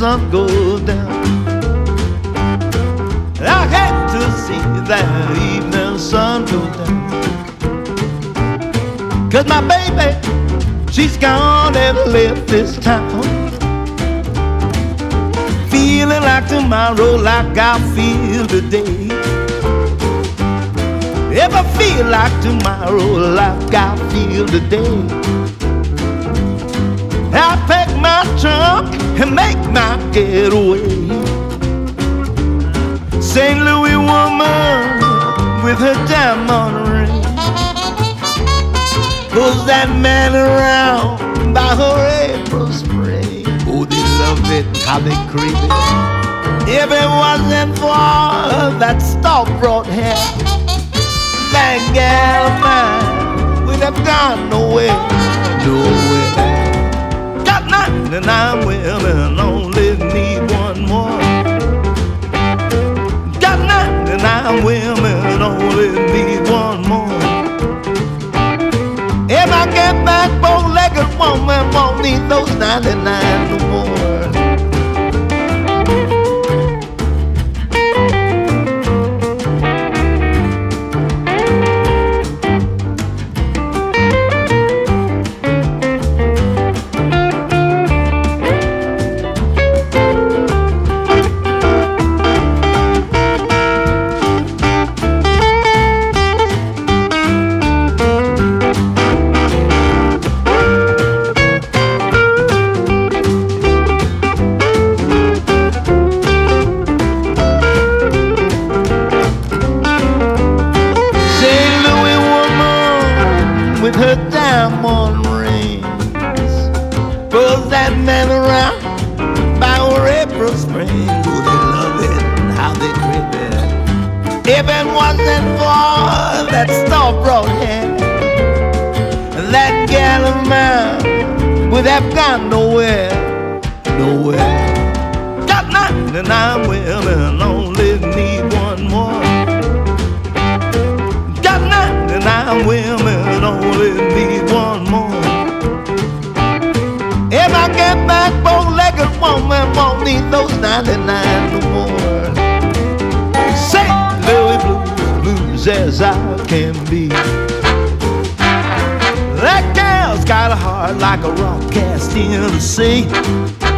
sun goes down. I hate to see that evening sun go down. Cause my baby, she's gone and left this town. Feeling like tomorrow, like I feel today. Ever feel like tomorrow, like I feel today? I my and make my getaway. St. Louis woman with her diamond ring pulls that man around by her April spray. Oh, they love it, how they crave it. If it wasn't for that stalk brought hair, that gal mine would have gone nowhere, nowhere. I'm willing, only need one more. Got I'm willing, only need one more. If I get back bow-legged woman, won't need those 99 with her diamond rings pulls that man around by April Spring. Oh, they love it, how they crave it. If it wasn't for that star-brought hair, that gal of mine would have gone nowhere, nowhere. Got nothing and I'm willing, only need one more. Got nothing and I'm willing, back bow-legged woman, won't need those 99 no more. St. Louis blues, blues as I can be. That gal's got a heart like a rock cast in the sea.